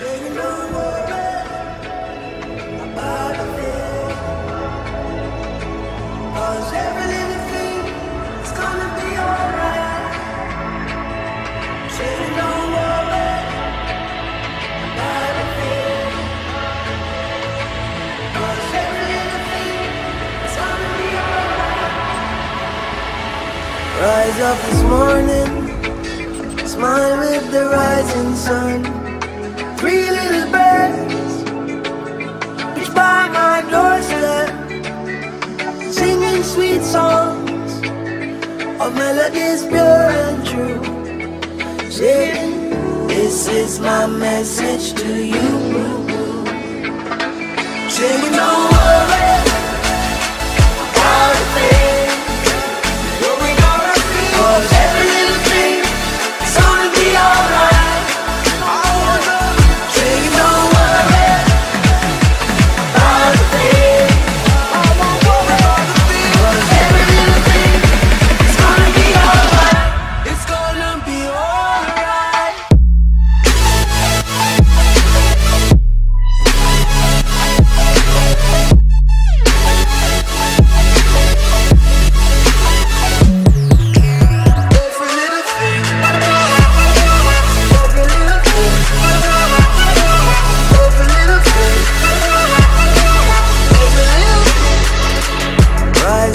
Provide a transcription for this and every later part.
Rise up this morning, smile with the rising sun. Three little birds, each by my doorstep, singing sweet songs of melodies pure and true. Saying, This is my message to you. Saying, Don't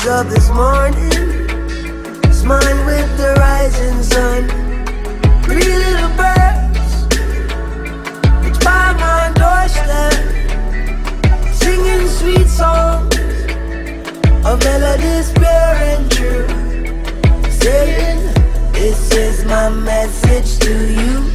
Rise up this morning, smile with the rising sun. Three little birds, each by my doorstep, singing sweet songs of melodies pure and true saying, This is my message to you.